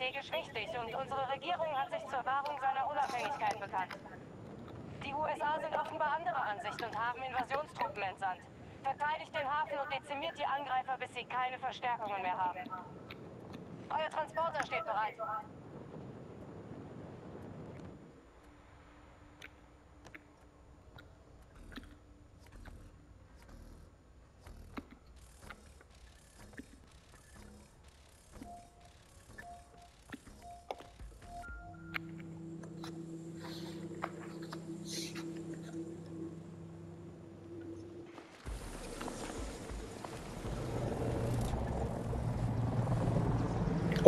strategisch wichtig und unsere Regierung hat sich zur Wahrung seiner Unabhängigkeit bekannt. Die USA sind offenbar anderer Ansicht und haben Invasionstruppen entsandt. Verteidigt den Hafen und dezimiert die Angreifer, bis sie keine Verstärkungen mehr haben. Euer Transporter steht bereit.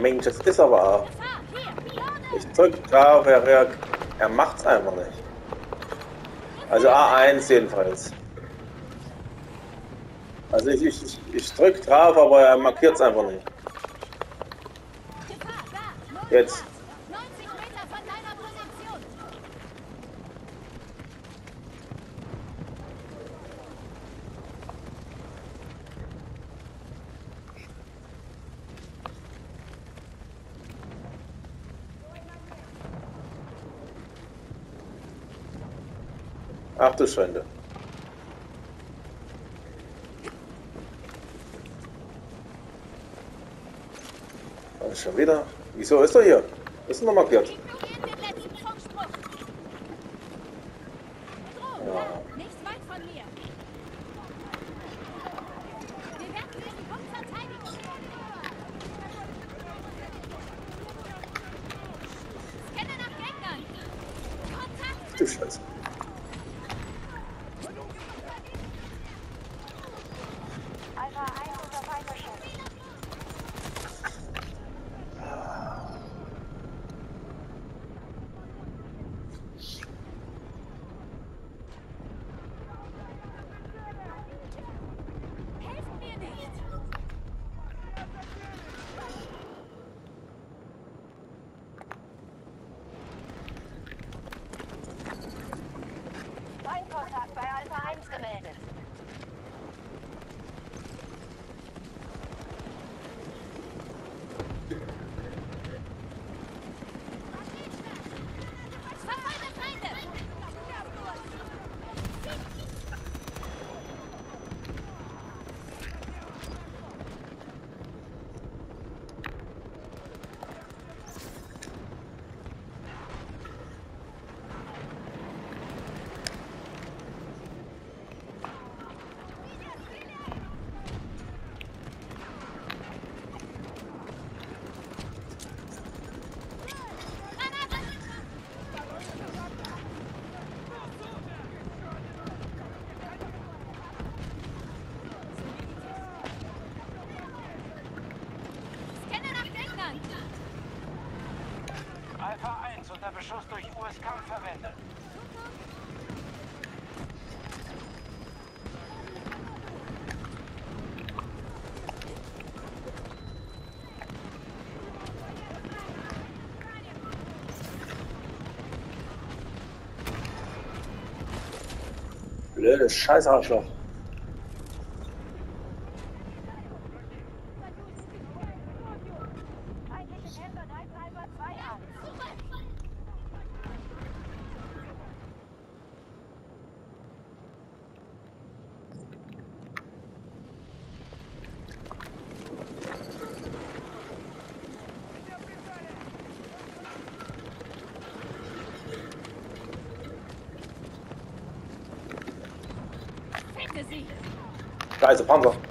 Mensch, das ist aber A. Gefahr. Hier. Vorne. Ich drück drauf, er, reag- er macht's einfach nicht. Also A1 jedenfalls. Also ich, ich, ich drück drauf, aber er markiert's einfach nicht. Jetzt. Was schon wieder? Wieso ist er hier? Ist er noch markiert? Ignoriert den letzten Funkspruch. Bedrohung. Ja. Da. Nicht weit von mir. Wir werden diesen Punkt verteidigen. Scanne nach Gegnern. Kontakt. Du Scheiße. Alpha 1 unter Feindbeschuss. Helft mir nicht. Feindkontakt bei Alpha 1 gemeldet. Verfolge Feinde. Granate. Scanne nach Gegnern. Alpha 1 unter Beschuss durch US-Kampfverbände. Blödes Scheißarschloch. Feindliche Kämpfer greifen Alpha 2 an. Finde sie. Scheiße, Panzer. Oh,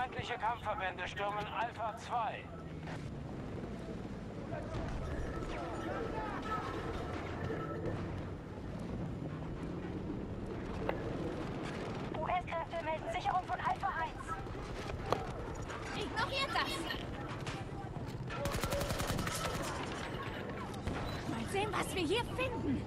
Feindliche Kampfverbände stürmen Alpha 2. US-Kräfte melden Sicherung von Alpha 1. Ignoriert das! Mal sehen, was wir hier finden.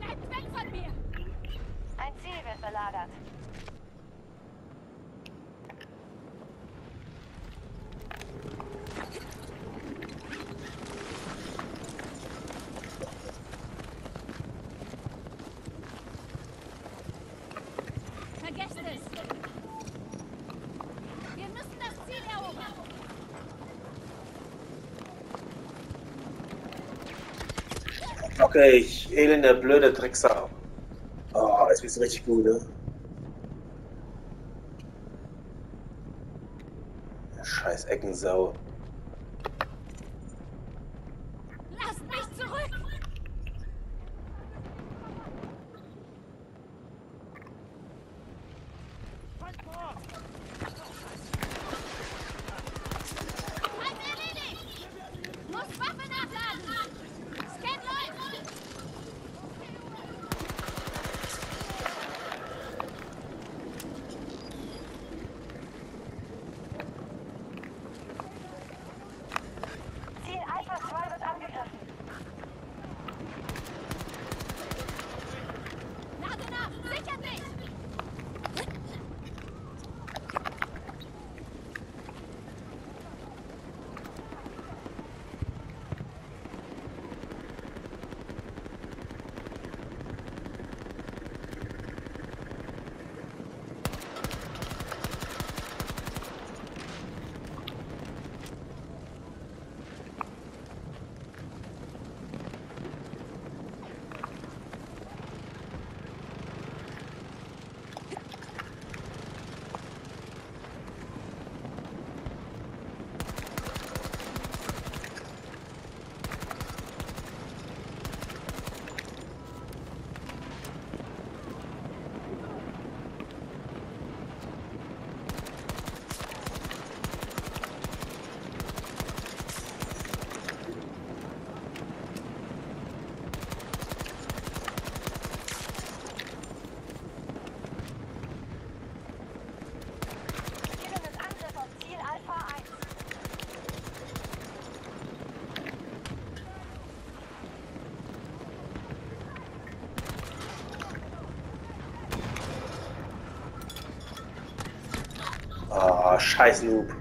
Bleibt weg von mir! Ein Ziel wird belagert. Vergesst es! Wir müssen das Ziel erobern! Okay, ich elende, blöde Drecksau. Oh, jetzt bist du richtig gut, ne? Scheiß Eckensau. Scheiß Noob.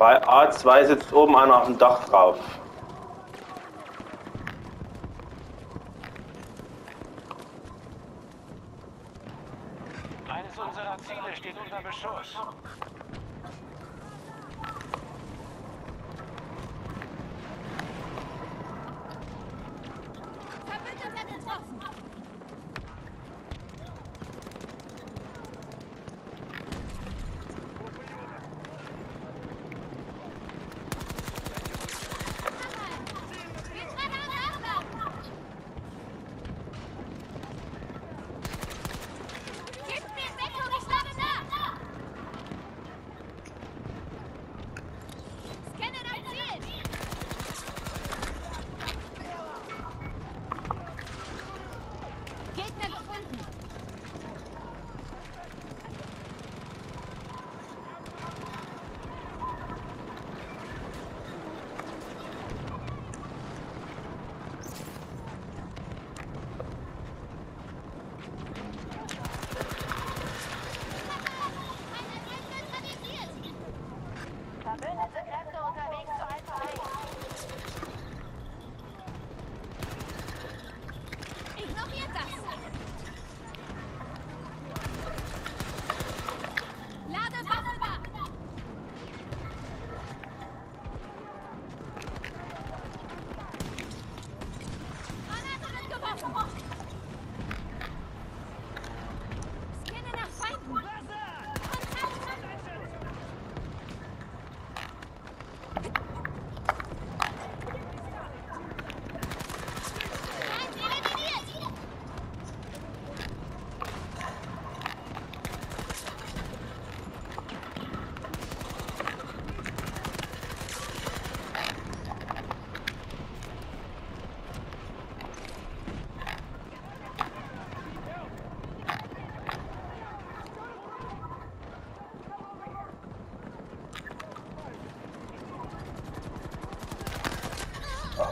Bei A2 sitzt oben einer auf dem Dach drauf.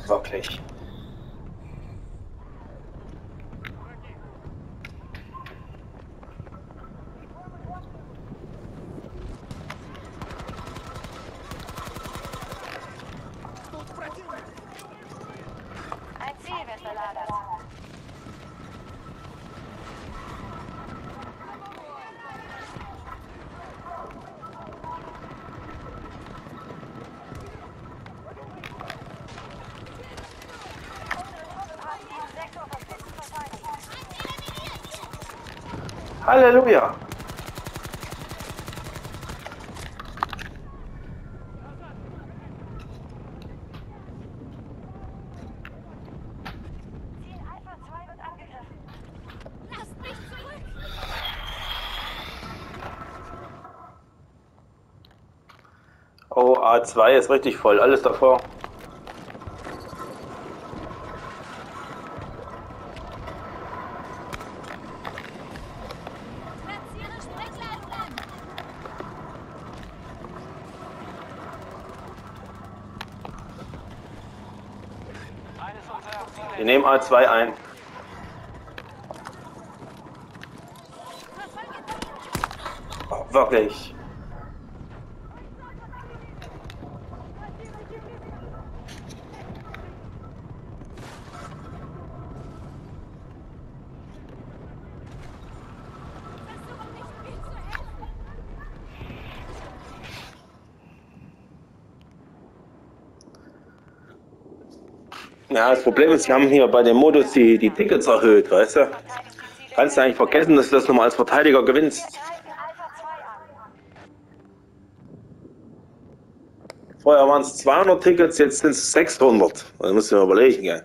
Wirklich. Ein Ziel wird belagert. Haben diesen Sektor verpflichtend verteidigt. Halleluja. Ziel Alpha 2 wird angegriffen. Lasst mich zurück. Oh, A2 ist richtig voll. Alles davor. Nehmen A2 ein. Oh, wirklich. Versuche nicht mir zu helfen. Ja, das Problem ist, sie haben hier bei dem Modus die, die Tickets erhöht, weißt du? Kannst du eigentlich vergessen, dass du das nochmal als Verteidiger gewinnst. Wir greifen Alpha 2 an. Vorher waren es 200 Tickets, jetzt sind es 600. Da musst du dir überlegen, gell?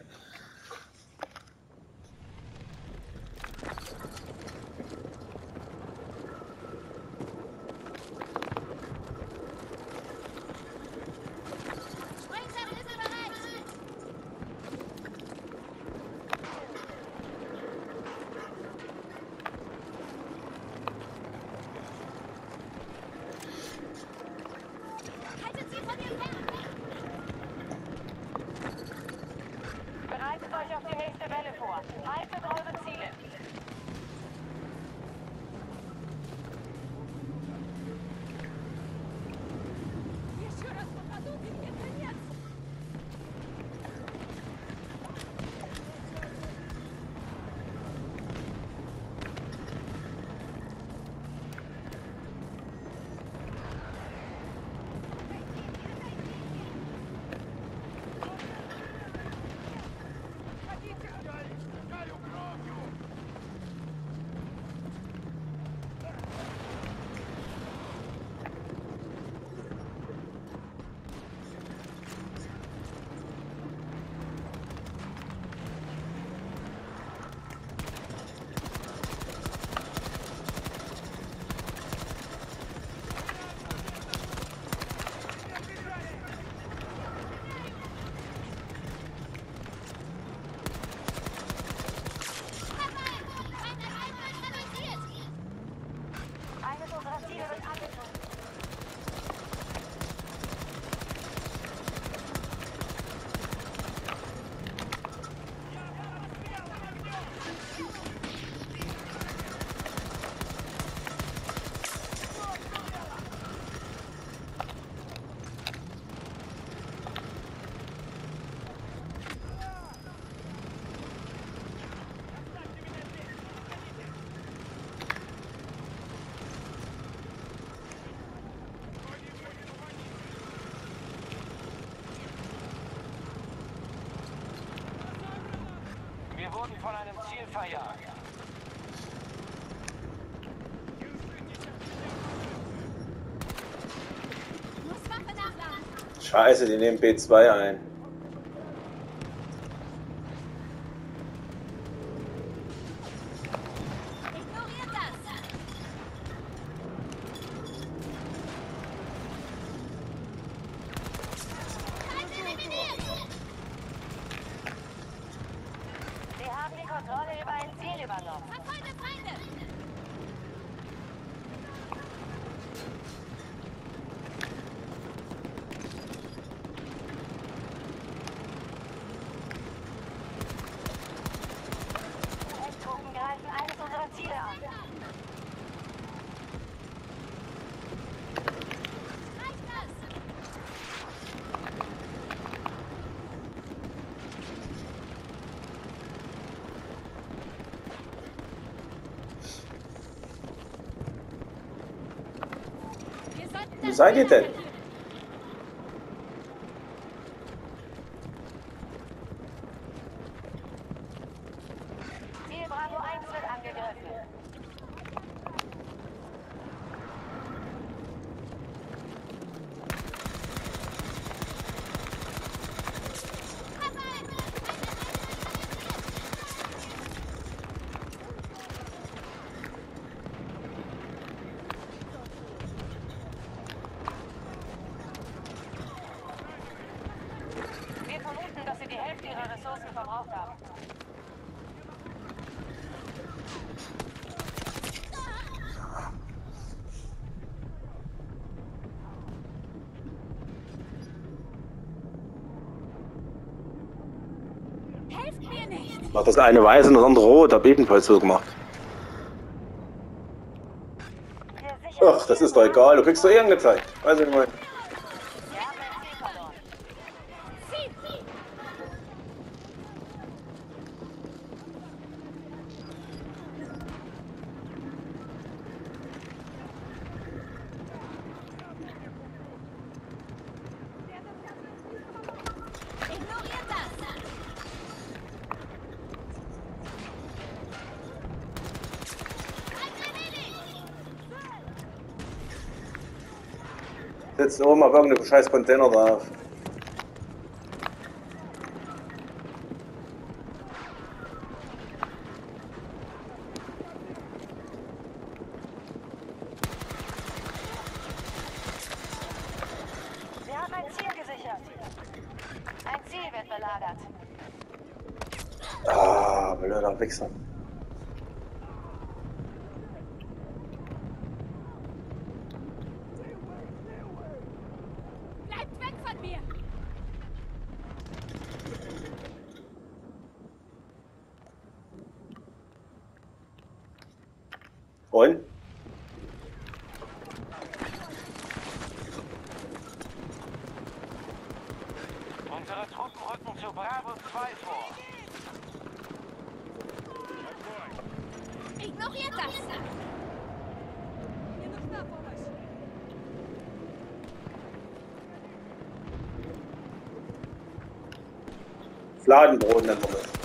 Scheiße, die nehmen B2 ein. I did that. Ihrer Ressourcen verbraucht haben. Helft mir nicht. Macht das eine weiß und das andere rot. Hab ebenfalls so gemacht. Ach, das ist doch egal. Du kriegst doch eh angezeigt. Weiß ich nicht mal. Wir haben ein Ziel verloren. Zieh, zieh. Ignoriert das. Feind erledigt. Sitzt oben auf irgendeinem scheiß Container drauf. Wir haben ein Ziel gesichert. Ein Ziel wird belagert. Ah, blöder Wichser. Bleibt weg von mir. Moin. Unsere Truppen rücken zu Bravo 2 vor. Ignoriert das! Fladenbrot in der Woche.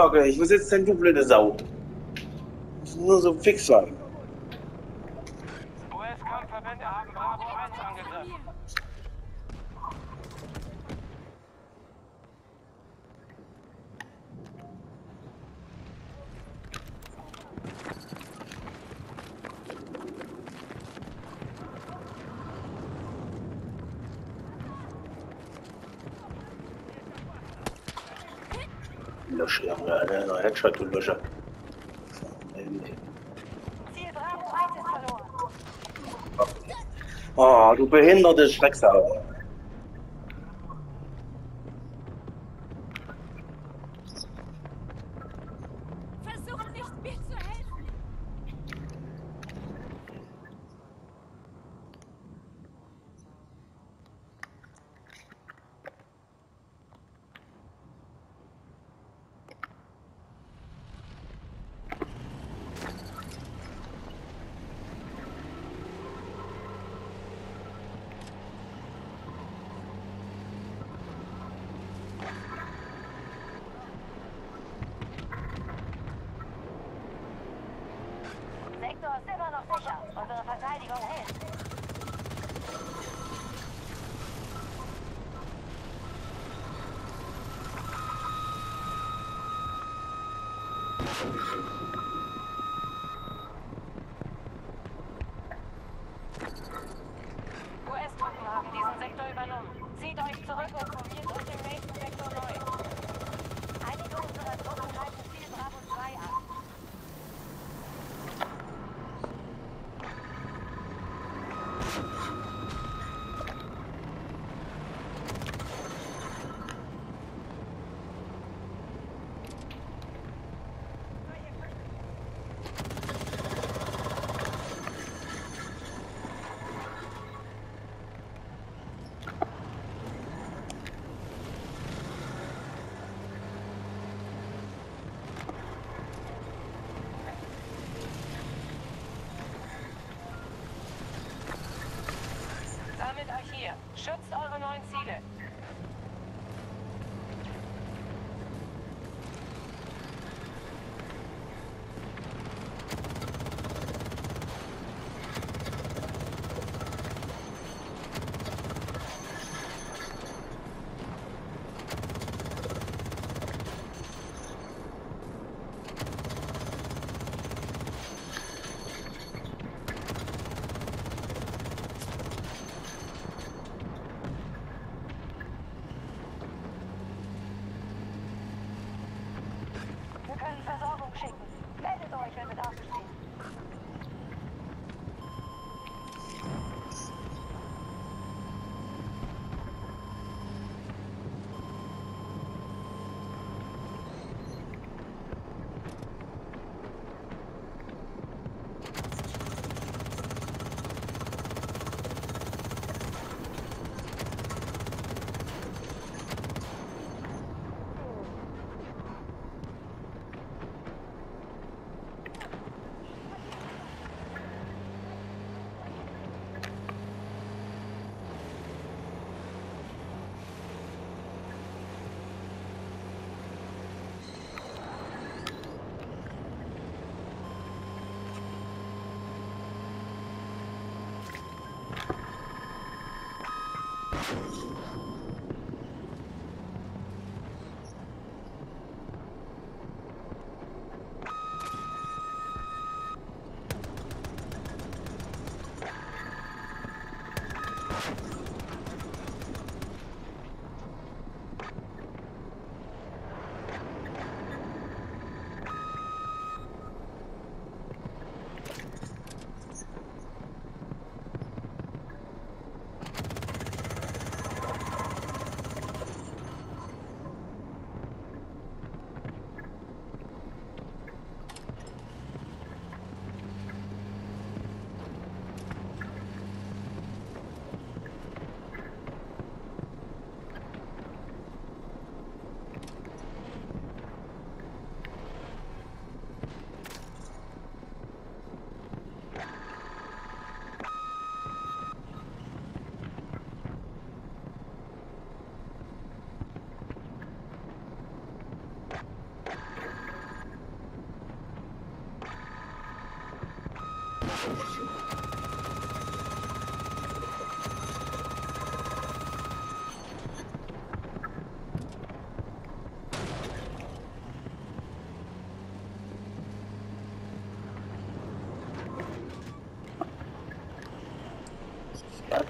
Ah, wirklich, wo sitzt denn du blöde Sau? Muss Nur so fix Lösche, ja, der Headshot, du Löscher. Ziel Bravo 1 ist verloren. Oh, du behinderte Schrecksau.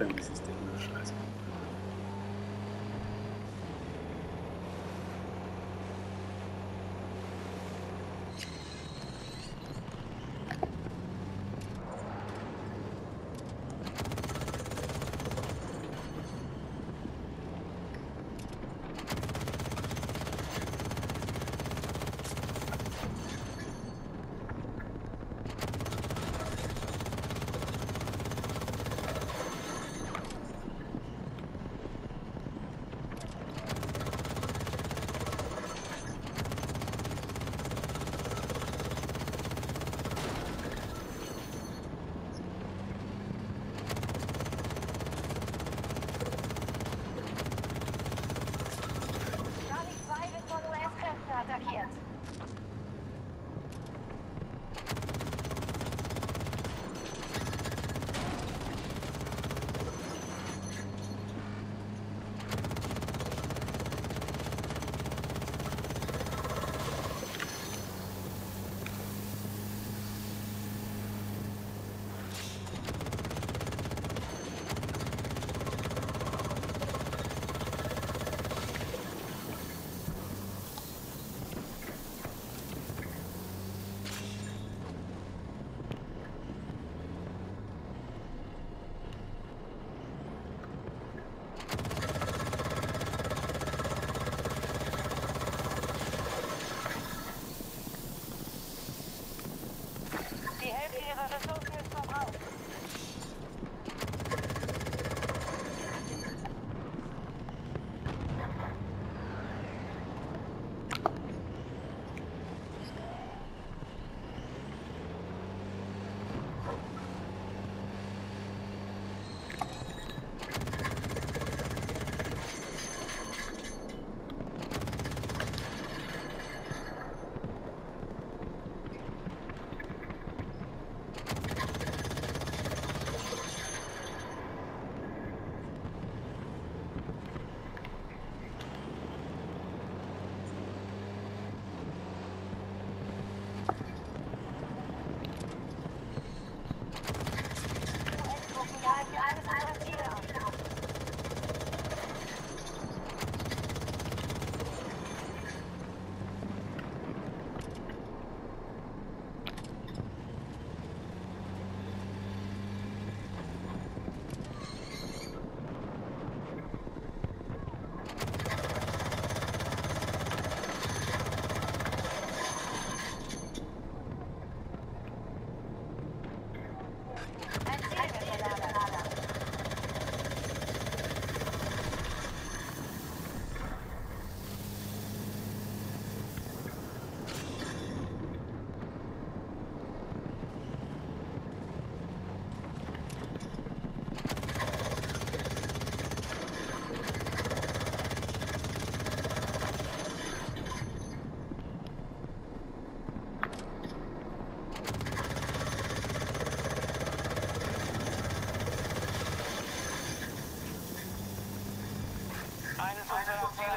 Ding nur scheiße.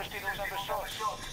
Requesting another source.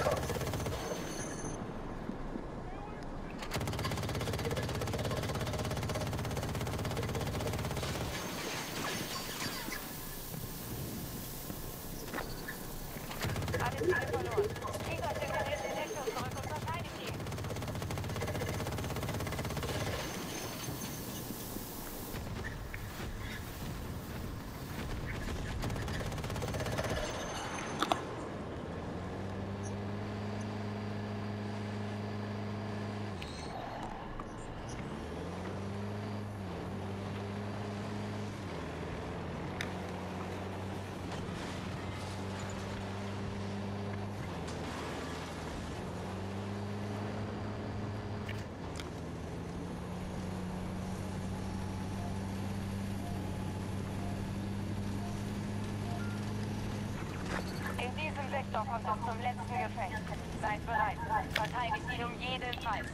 Stockholm kommt zum letzten Gefecht. Seid bereit. Verteidigt ihn um jeden Preis.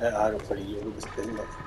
Ja, du Vollidiot, du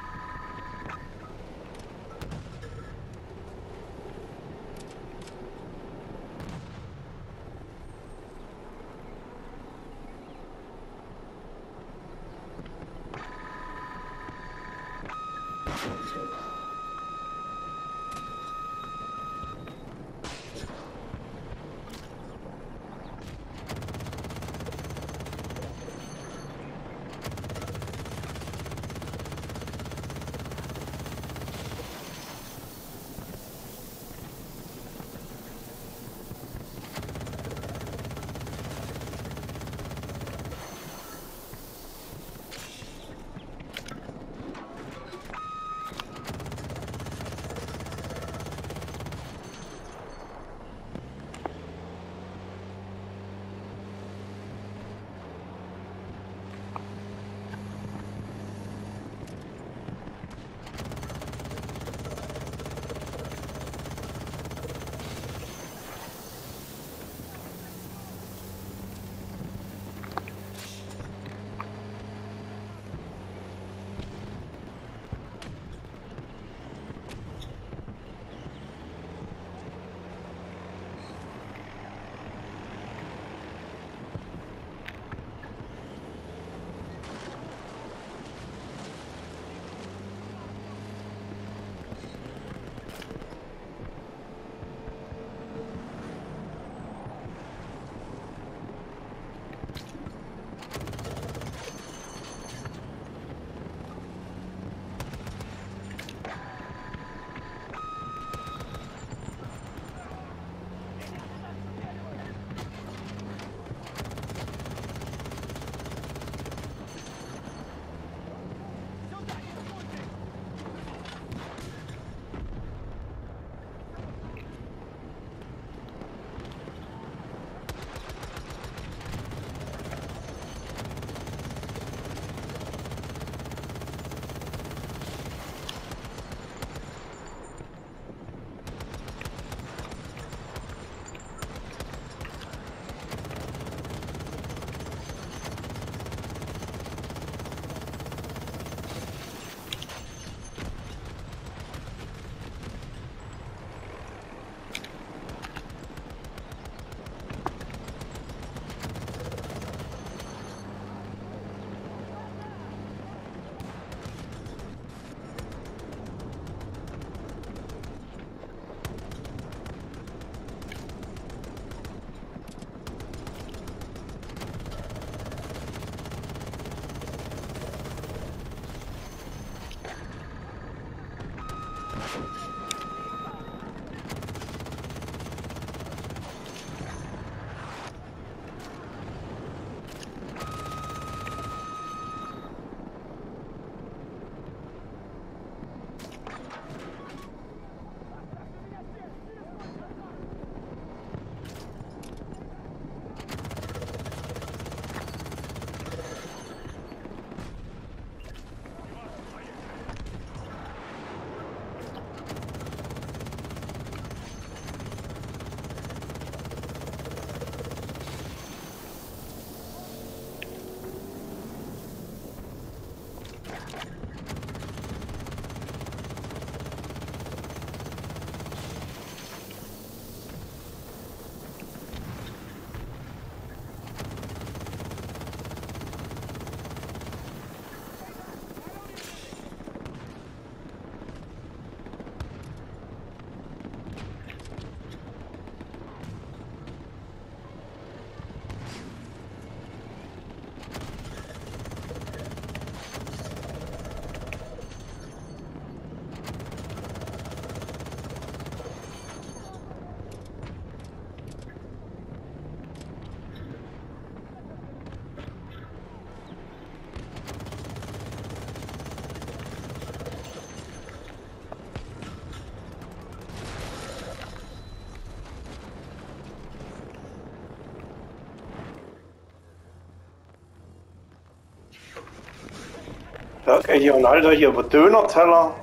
bist behindert. Okay, hier ein Alter, hier über Dönerteller.